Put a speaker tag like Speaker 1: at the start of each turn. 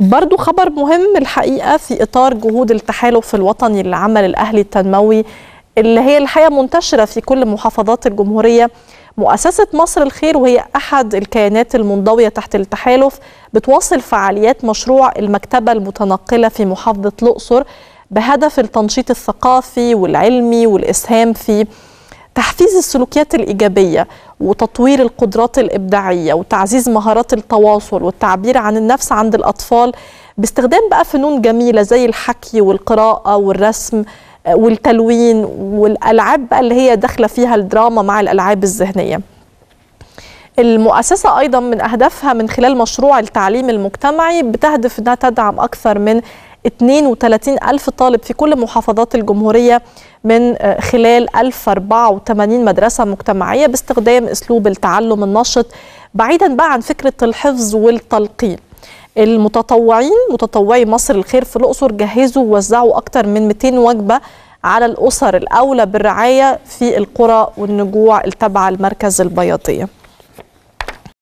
Speaker 1: برضو خبر مهم الحقيقة في إطار جهود التحالف الوطني للعمل الأهلي التنموي اللي هي الحقيقة منتشرة في كل محافظات الجمهورية. مؤسسة مصر الخير وهي أحد الكيانات المنضوية تحت التحالف بتواصل فعاليات مشروع المكتبة المتنقلة في محافظة الأقصر بهدف التنشيط الثقافي والعلمي والإسهام في تحفيز السلوكيات الإيجابية وتطوير القدرات الإبداعية وتعزيز مهارات التواصل والتعبير عن النفس عند الأطفال باستخدام بقى فنون جميلة زي الحكي والقراءة والرسم والتلوين والألعاب بقى اللي هي داخلة فيها الدراما مع الألعاب الذهنية. المؤسسة أيضا من أهدافها من خلال مشروع التعليم المجتمعي بتهدف أنها تدعم أكثر من 32 ألف طالب في كل محافظات الجمهورية من خلال 1084 مدرسة مجتمعية باستخدام أسلوب التعلم النشط بعيدا بقى عن فكرة الحفظ والتلقين. المتطوعين متطوعي مصر الخير في الأقصر جهزوا ووزعوا أكثر من 200 وجبة على الأسر الأولى بالرعاية في القرى والنجوع التابعة المركز البياضية